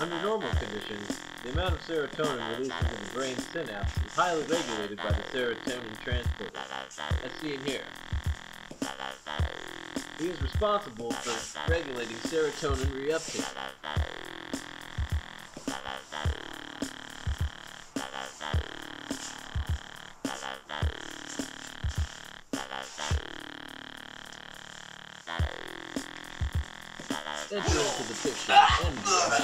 Under normal conditions, the amount of serotonin released into the brain synapse is highly regulated by the serotonin transporter, as seen here. He is responsible for regulating serotonin reuptake. Into the picture MDMA.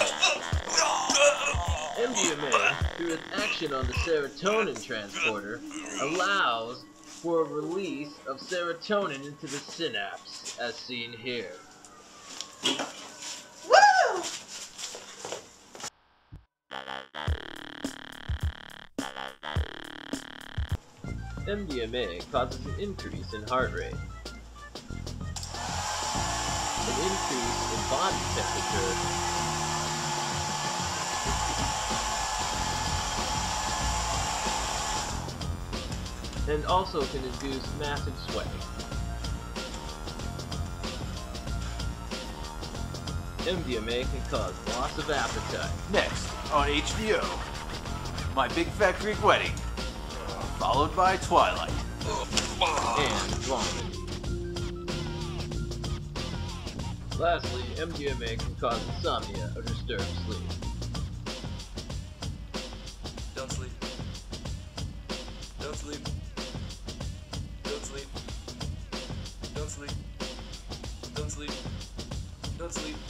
MDMA, through its action on the serotonin transporter, allows for a release of serotonin into the synapse, as seen here. Woo! MDMA causes an increase in heart rate, increase in body temperature, and also can induce massive sweating. MDMA can cause loss of appetite, Next on HBO, My Big Fat Greek Wedding, followed by Twilight. and vomit. Lastly, MDMA can cause insomnia or disturb sleep. Don't sleep. Don't sleep. Don't sleep. Don't sleep. Don't sleep. Don't sleep.